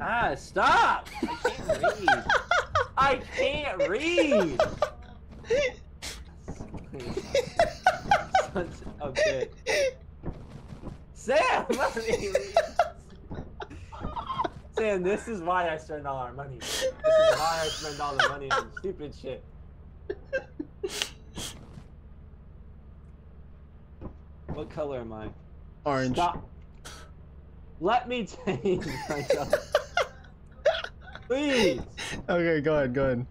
Ah, stop! I can't read. I can't read. Such a bitch. Sam, let me read. Sam, this is why I spend all our money. This is why I spend all the money on stupid shit. What color am I? Orange. Stop. Let me change myself. Please. Okay, go ahead, go ahead.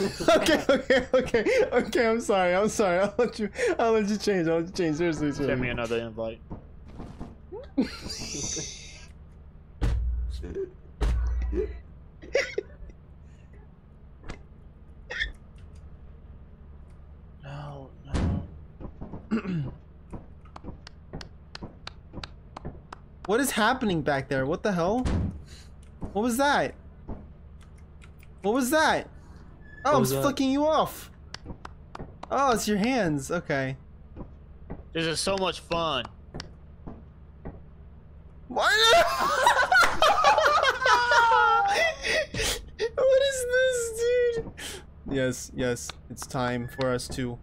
okay, okay, okay, okay. I'm sorry. I'm sorry. I'll let you. I'll let you change. I'll let you change. Seriously, seriously. Send me another invite. No, no. What is happening back there? What the hell? What was that? What was that? Oh, I'm was that? flicking you off. Oh, it's your hands. Okay. This is so much fun. What? what is this, dude? Yes, yes. It's time for us to.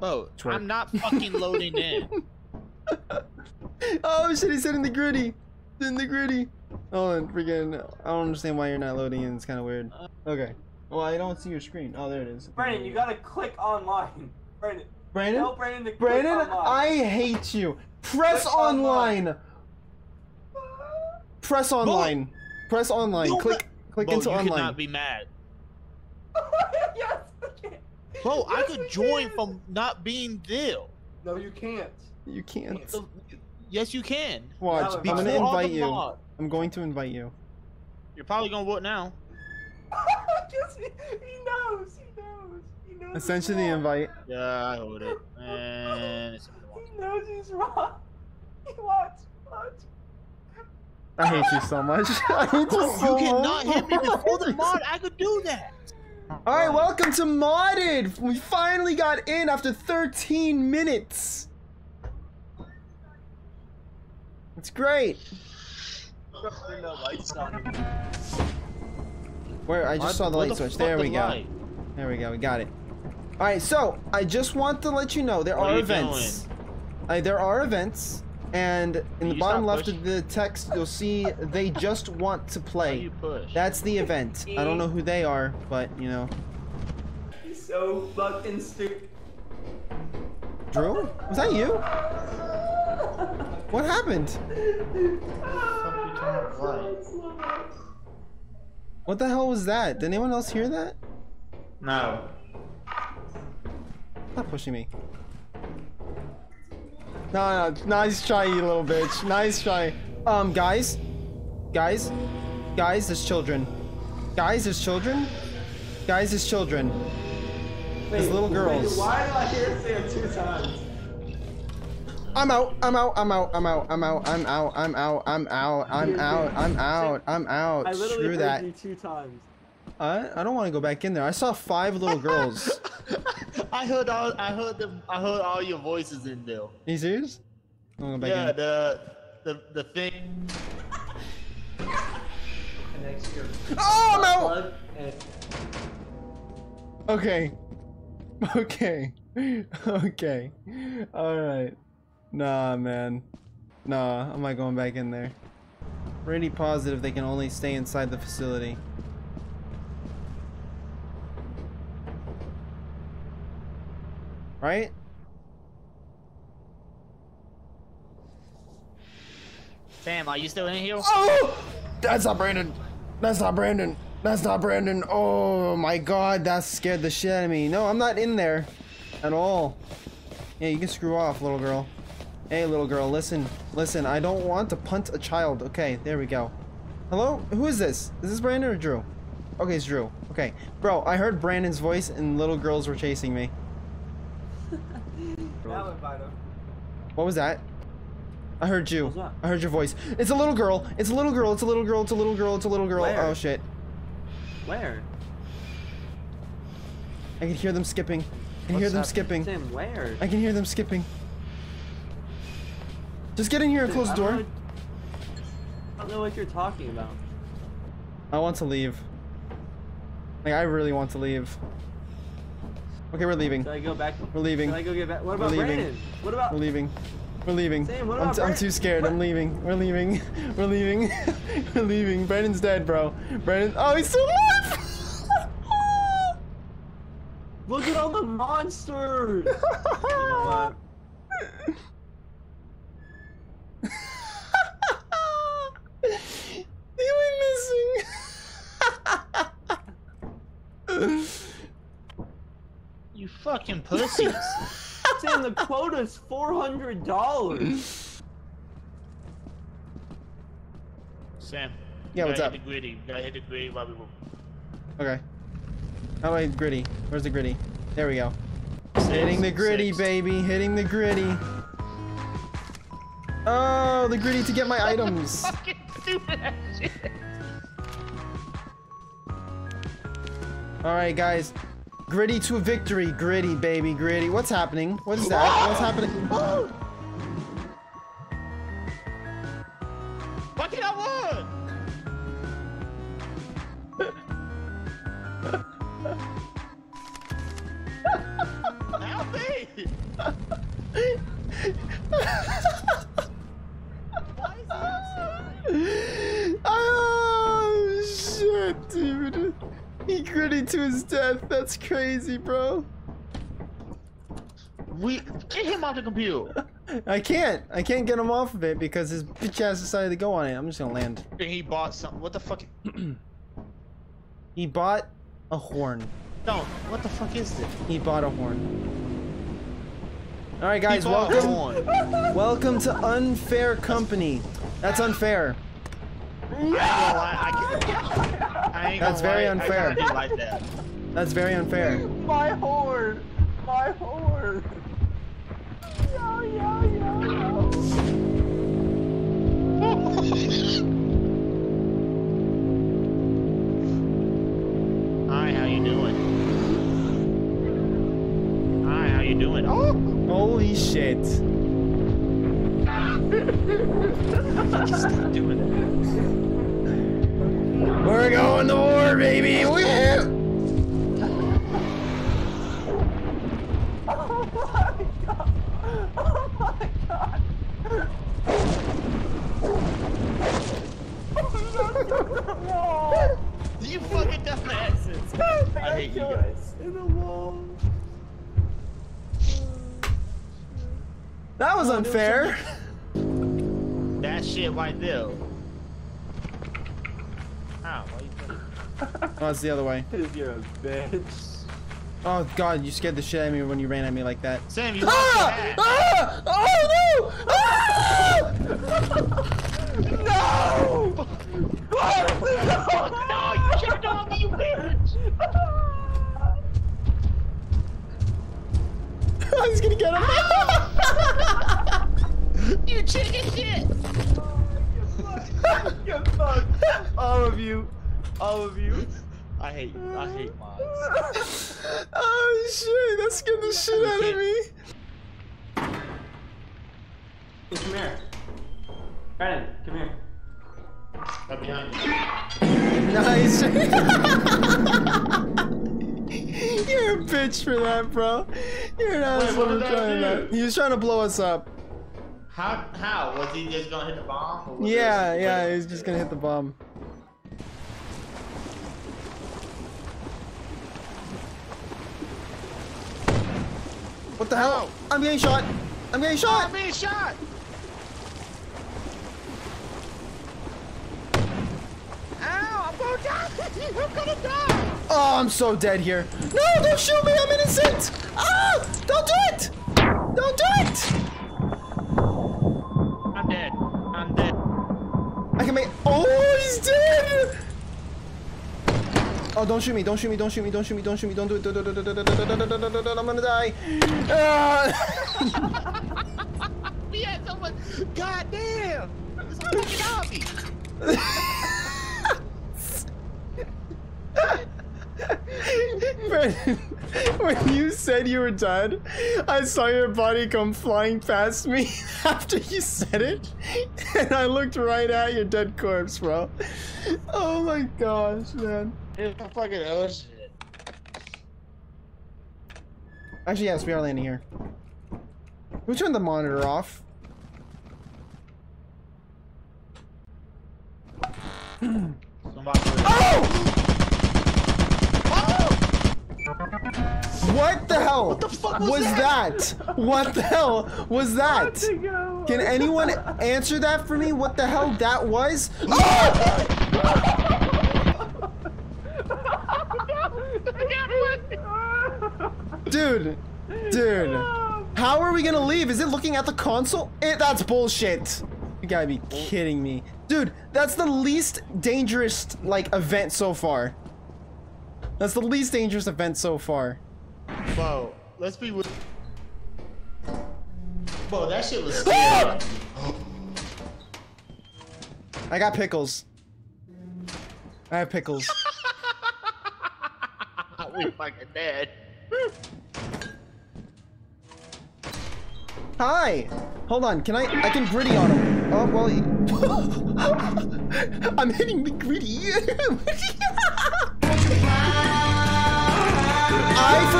Oh, Twerk. I'm not fucking loading in. oh shit! He said in the griddy. It's in the griddy. Oh, and freaking! I don't understand why you're not loading in. It's kind of weird. Okay. Well, I don't see your screen. Oh, there it is. Brandon, you gotta click online. Brandon, Brandon. tell Brandon to click Brandon, online. I hate you. Press Click online. online. Press online. Press online. No, click. Click Bro, into you online. cannot be mad. yes, okay. Bro, I Yes, could join can. from not being there. No, you can't. You can't. So- yes, you can. Watch. No, I'm gonna invite you. mod. I'm going to invite you. You're probably gonna vote now. yes, he, he knows. He knows. He knows. he's Essentially, the invite. Yeah, I hold it. And He knows he's wrong. Watch, watch. I hate you so much. I hate you Bro, so you cannot much. hit me before the mod. I could do that. All right, welcome to modded. We finally got in after 13 minutes. It's great. Turn the lights on. Where I just saw the Where light switch. There we go. light? There we go. We got it. All right, so I just want to let you know there What are are events. Uh, there are events, and in the bottom stop left of the text, you'll see they just want to play. That's the event. I don't know who they are, but you know. He's so fucking stupid. Drew, was that you? What happened? What the hell was that? Did anyone else hear that? No. Stop pushing me. No, no, nice try, you little bitch. Nice try. Um, guys, guys, guys, there's children. Guys, there's children. Guys, there's children. There's little girls. why do I hear it say it two times? I'm out. I'm out. I'm out. I'm out. I'm out. I'm out. I'm out. I'm out. I'm out. I'm out. I'm out. I literally Screw heard that. you two times. I I don't want to go back in there. I saw five little girls. I heard all. I heard them. I heard all your voices in there. Are you serious? I'm going back Yeah, in. the the the thing. Oh, I'm out. plug and Okay. Okay. Okay. Alright. Nah, man. Nah, I'm not going back in there. Pretty positive they can only stay inside the facility. Right? Sam, are you still in here? Oh! That's not Brandon. That's not Brandon. That's not Brandon. Oh my god, that scared the shit out of me. No, I'm not in there at all. Yeah, you can screw off, little girl. Hey, little girl, listen. Listen, I don't want to punt a child. Okay, there we go. Hello? Who is this? Is this Brandon or Drew? Okay, it's Drew. Okay. Bro, I heard Brandon's voice and little girls were chasing me. now invite him. What was that? I heard you. I heard your voice. It's a little girl. It's a little girl. It's a little girl. It's a little girl. It's a little girl. Where? Oh shit. Where? I can hear them skipping. I can What's hear them happening? skipping. Sam, where? I can hear them skipping. Just get in here and close the door. know- I don't know what you're talking about. I want to leave. Like, I really want to leave. Okay, we're leaving. Should I go back? We're leaving. Should I go get back? What We're about leaving. Brandon? What about? We're leaving. We're leaving. Sam, what I'm, about t- I'm too scared. I'm leaving. We're leaving. We're leaving. We're leaving. Brandon's dead, bro. Brandon. Oh, he's still alive! Look at all the monsters. you know what? he went missing. You fucking pussies. Sam, the quota's four hundred dollars. Sam. Yeah, what's up? Hit the griddy. You gotta hit the griddy while we move. okay. How do I hit griddy? Where's the griddy? There we go. Six, Hitting the griddy, six. baby. Hitting the griddy. Oh, the griddy to get my items. Fucking stupid shit. All right, guys. Griddy to victory. Griddy, baby. Griddy. What's happening? What is that? What's happening? He griddy to his death. That's crazy, bro. We get him off the computer. I can't. I can't get him off of it because his bitch ass decided to go on it. I'm just gonna land. And he bought something. What the fuck? He bought a horn. No, what the fuck is this? He bought a horn. All right, guys. Welcome. Welcome to unfair company. That's unfair. I lie, I can't- I ain't That's gonna very lie, unfair. I like that. That's very unfair. My horn. My horn. Yo, yo, yo, yo. Hi, how you doing? Hi, how you doing? Oh! Holy shit. Stop doing that. I hate you guys. In the wall. That was unfair. That shit right there. Ow, why you Oh, it's the other way. Cause you're a bitch. Oh god, you scared the shit out of me when you ran at me like that. Sam, you lost your Ah! hat. Ah! Oh no! Ah! No! No, you checked on me, you bitch! He's gonna get him. You chicken shit! Get fucked. All of you. All of you. I hate, I hate mods. oh shit, that scared the shit out of me. Come here. Brandon, come here. Right behind you. Nice. You're a bitch for that, bro. You're an asshole what did that trying do? He was trying to blow us up. How, how? Was he just gonna hit the bomb? or Yeah, yeah, he's just gonna hit the bomb. What the hell? I'm getting shot. I'm getting shot. I'm being shot! Ow, I'm gonna die! I'm gonna die! Oh, I'm so dead here. No, don't shoot me. I'm innocent. Ah, don't do it. Don't do it. I'm dead. I'm dead. I can make. Oh, he's dead. Oh, don't shoot me! Don't shoot me! Don't shoot me! Don't shoot me! Don't shoot me! Don't do it! Don't! Don't! Don't! Don't do it! Don't do! I'm gonna die! Ah! We had someone. God damn! It's a fucking hobby. Brendan, when you said you were dead, I saw your body come flying past me after you said it, and I looked right at your dead corpse, bro. Oh my gosh, man. It's a fucking ocean. Actually, yes, we are landing here. Who turned the monitor off? Somebody. Oh! What the hell What the fuck was was that? that? What the hell was that? Can anyone answer that for me? What the hell that was? Oh! Dude, dude, how are we gonna leave? Is it looking at the console? It, that's bullshit. You gotta be kidding me. Dude, that's the least dangerous, like, event so far. That's the least dangerous event so far. Bro, let's be with. Bro, that shit was scary. I got pickles. I have pickles. we fucking dead. Hi! Hold on, can I- I can griddy on him. Oh, well, he- I'm hitting the griddy.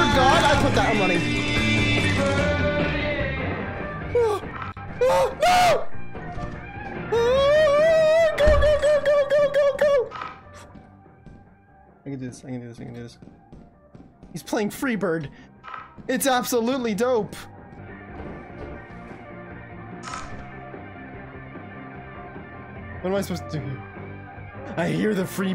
I forgot I put that- I'm running. No! Go, go, go, go, go, go, go! I can do this, I can do this, I can do this. He's playing Freebird. It's absolutely dope. What am I supposed to do? I hear the free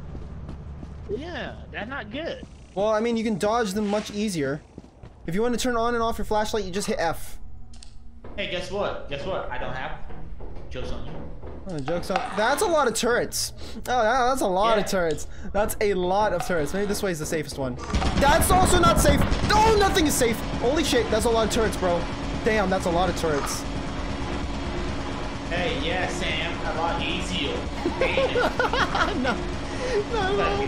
Yeah, that's not good. Well, I mean, you can dodge them much easier. If you want to turn on and off your flashlight, you just hit F. Hey, guess what? Guess what? I don't have jokes on you. Oh, joke's on. That's a lot of turrets. Oh, that's a lot of turrets. That's a lot of turrets. Maybe this way is the safest one. That's also not safe. No, nothing is safe. Holy shit, that's a lot of turrets, bro. Damn, that's a lot of turrets. Hey, yeah, Sam, a lot easier. No, no, no.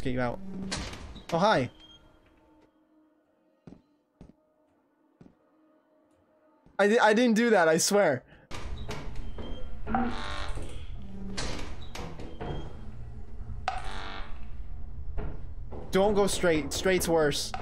Just get you out. Oh, hi. I, di- I didn't do that, I swear. Don't go straight. Straight's worse.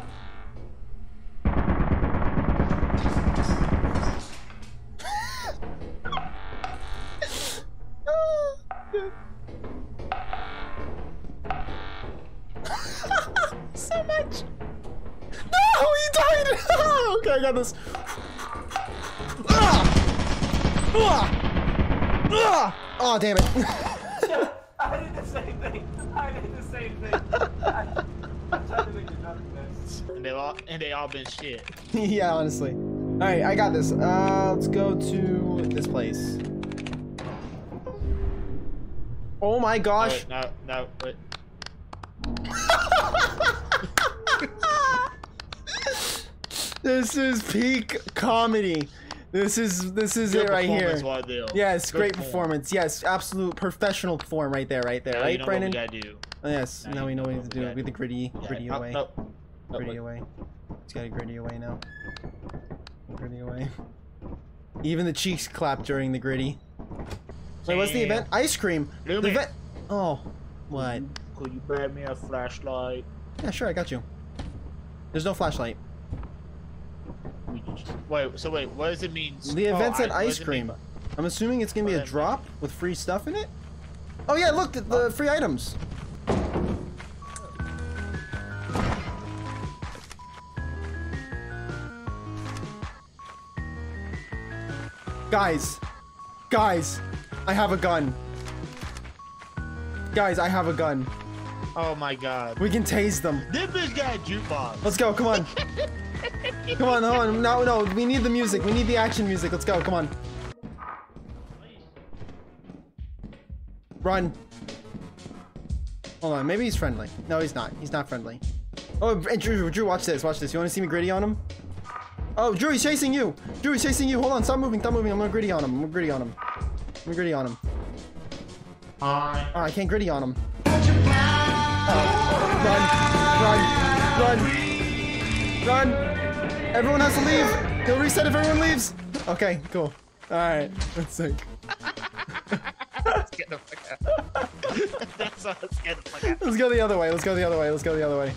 I got this. Ah! Ah! Ah! Oh, damn it. I did the same thing. I did the same thing. I, I'm trying to make a joke. And they all and they all been shit. yeah, honestly. All right, I got this. Uh, let's go to this place. Oh my gosh. Wait, no, no, wait. This is peak comedy. This is this is Good it right here. Yes, Good great form. performance. Yes, absolute professional form right there, right there, Now right, you know Brandon? what we gotta do. Oh, yes, now now we know what we what need we to do with the griddy, Yeah, griddy oh, away, no. Oh, griddy wait. away. It's got a griddy away now. Griddy away. Even the cheeks clap during the griddy. Wait, what's the event? Ice cream. The event. Oh, what? could you buy me a flashlight? Yeah, sure, I got you. There's no flashlight. Wait, so wait, what does it mean? The Oh, said I- at what does ice cream. I'm assuming it's gonna be a drop with free stuff in it. Oh yeah, look, the, the free items. Guys, guys, I have a gun. Guys, I have a gun. Oh my god. We can tase them. This bitch got a jukebox. Let's go, come on. come on, hold on. No, no, we need the music. We need the action music. Let's go, come on. Run. Hold on, maybe he's friendly. No, he's not. He's not friendly. Oh, and Drew, Drew, watch this. Watch this. You want to see me griddy on him? Oh, Drew, he's chasing you. Drew, he's chasing you. Hold on, stop moving, stop moving. I'm gonna griddy on him. I'm gonna griddy on him. I'm gonna griddy on him. Hi. Oh, I can't griddy on him. Oh, run, run, run. Everyone has to leave. He'll reset if everyone leaves. Okay, cool. All right, let's see. Let's get the fuck out. That's all. Let's get the fuck out. Let's go the other way. Let's go the other way. Let's go the other way.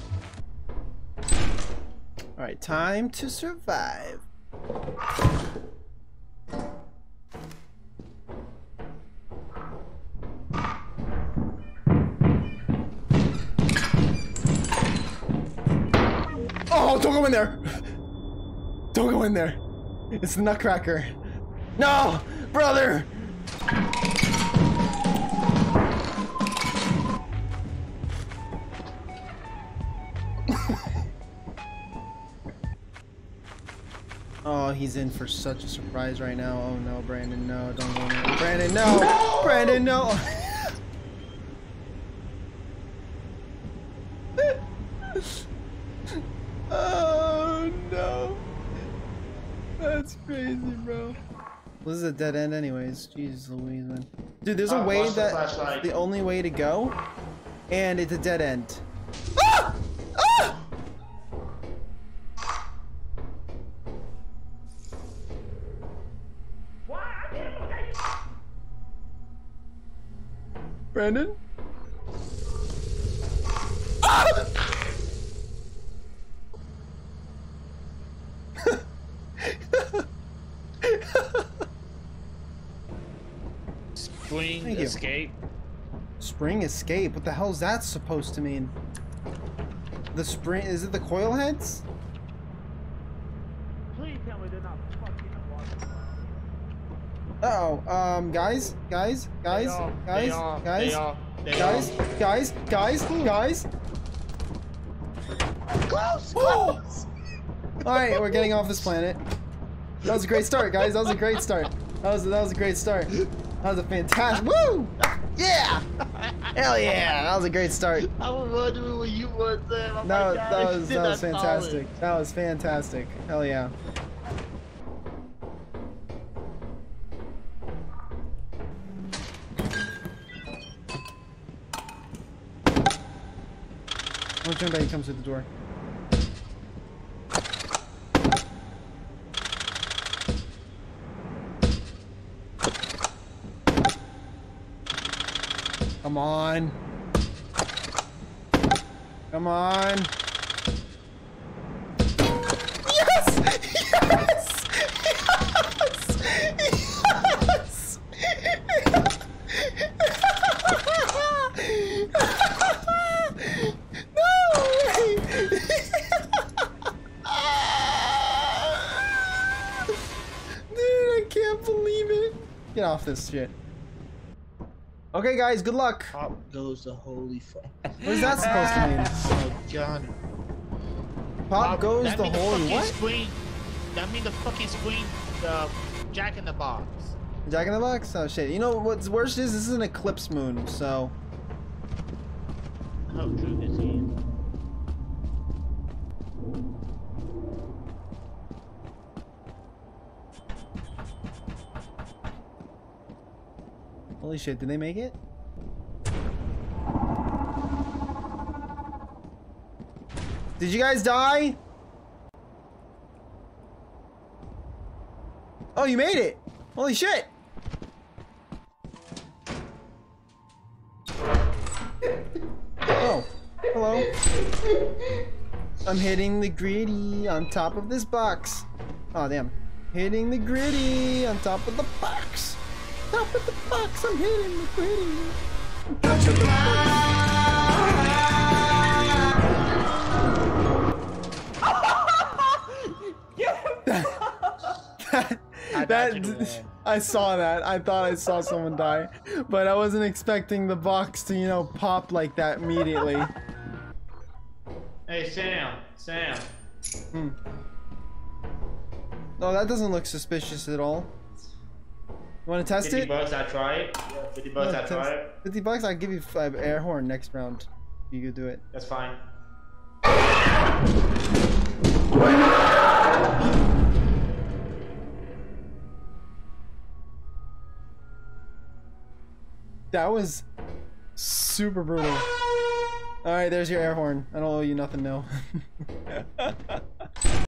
All right, time to survive. Oh, don't go in there. Don't go in there. It's the Nutcracker. No, brother. Oh, he's in for such a surprise right now. Oh no, Brandon, no, don't go in there. Brandon, no! Brandon, no! oh no. That's crazy, bro. This is a dead end anyways. Jeez Louise, man. Dude, there's a Uh, way watch the that the only way to go, and it's a dead end. Ah! Ah! Brandon? escape. Spring escape? What the hell is that supposed to mean? The spring... Is it the coil heads? Please tell me they're not fucking Uh-oh. Um, guys? Guys? Guys? Are, guys? Are, guys? Guys? Guys? Guys? Guys? Close! Close! Alright, we're getting off this planet. That was a great start, guys. That was a great start. That was, that was a great start. That was a fantastic. Woo! Yeah! Hell yeah! That was a great start. I was wondering what you was there. Oh That, was- that was that was solid. fantastic. That was fantastic. Hell yeah. Back. He comes through the door. Come on. Come on. Get off this shit. Okay, guys, good luck. Pop goes the holy fuck. What is that supposed to mean? Oh, God. Pop goes that the holy what? Screen, that mean the fucking screen, the Jack in the Box. Jack in the Box? Oh shit. You know what's worse is this is an eclipse moon, so How true is he? Holy shit, did they make it? Did you guys die? Oh, you made it! Holy shit! Oh, hello. I'm hitting the griddy on top of this box. Oh, damn. Hitting the griddy on top of the box. Top of the box, I'm hitting the griddy. that, I that, dodged it away. I saw that. I thought I saw someone die, but I wasn't expecting the box to, you know, pop like that immediately. Hey, Sam. Sam. Hmm. No, that doesn't look suspicious at all. You want to test 50 it? bucks, I try it. Yeah, 50 bucks, I try it. 50 bucks, I'll give you five air horn next round. You could do it. That's fine. That was super brutal. Alright, there's your air horn. I don't owe you nothing, no.